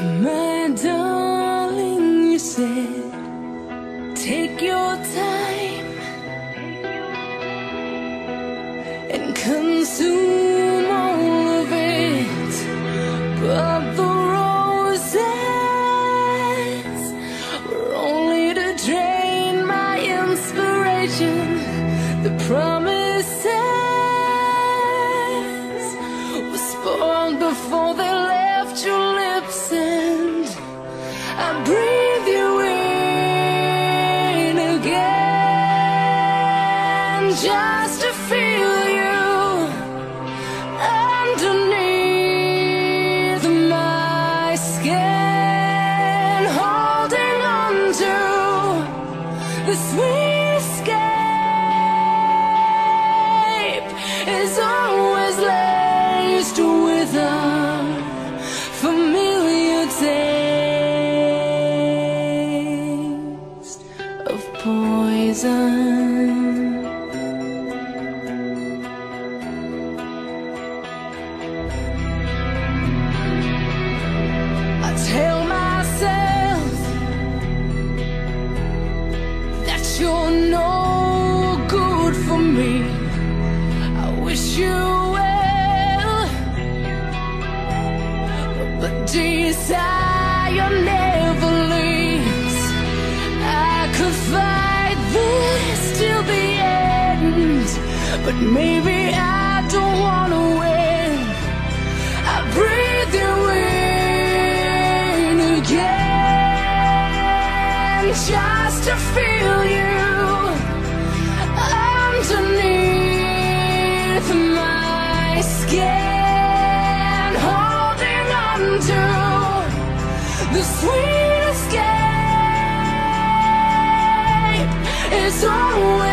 My darling, you said, take your time and consume all of it. But the roses were only to drain my inspiration. The promises were spoiled before they. Just to feel you underneath my skin holding on to the sweet escape is always laced with a familiar taste of poison. Me. I wish you well, but desire never leaves. I could fight this till the end, but maybe I don't wanna win. I breathe you in again just to feel you the sweet escape is always